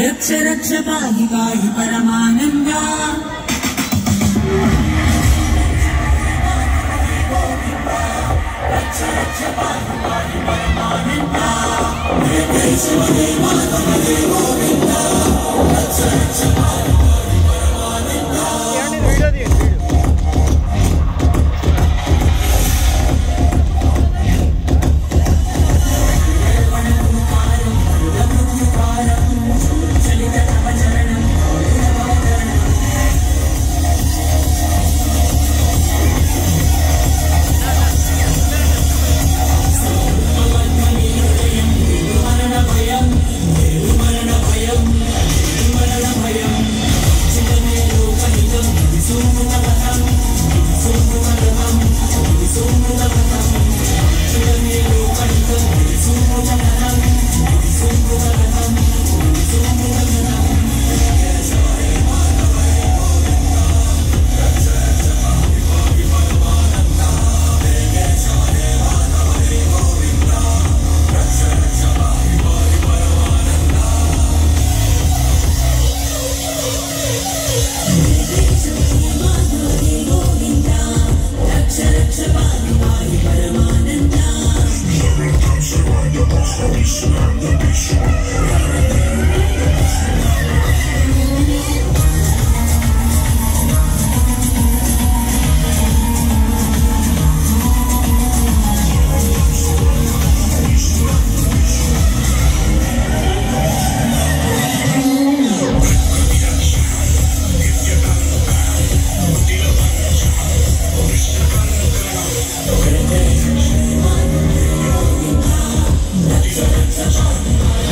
रक्ष रक्ष पाहि पाहि परमानन्दा रक्ष रक्ष पाहि पाहि परमानन्दा We'll be sure, be sure. Bye.